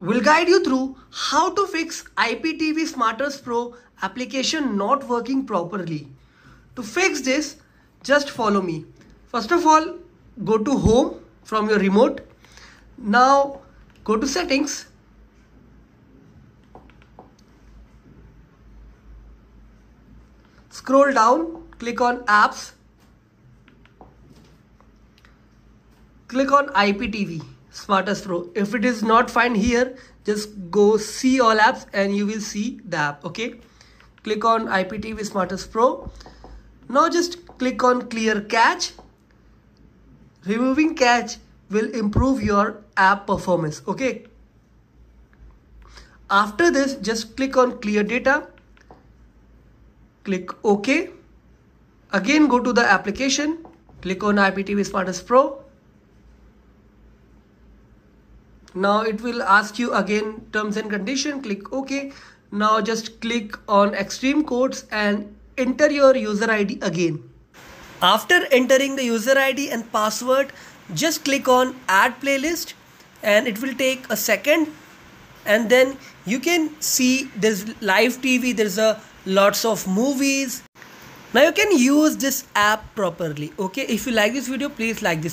We'll guide you through how to fix IPTV Smarters Pro application not working properly. To fix this, just follow me. First of all, go to home from your remote. Now go to settings. Scroll down, click on apps. Click on IPTV. Smarters Pro. If it is not find here, just go see all apps and you will see the app. Okay. Click on IPTV Smarters Pro. Now just click on clear cache. Removing cache will improve your app performance. Okay. After this, just click on clear data. Click OK. Again, go to the application. Click on IPTV Smarters Pro now it will ask you again terms and condition. Click ok. Now just click on Xtream Codes and enter your user id again. After entering the user id and password just click on add playlist and it will take a second. And then you can see there's live tv there's a lots of movies. Now you can use this app properly. Okay if you like this video please like this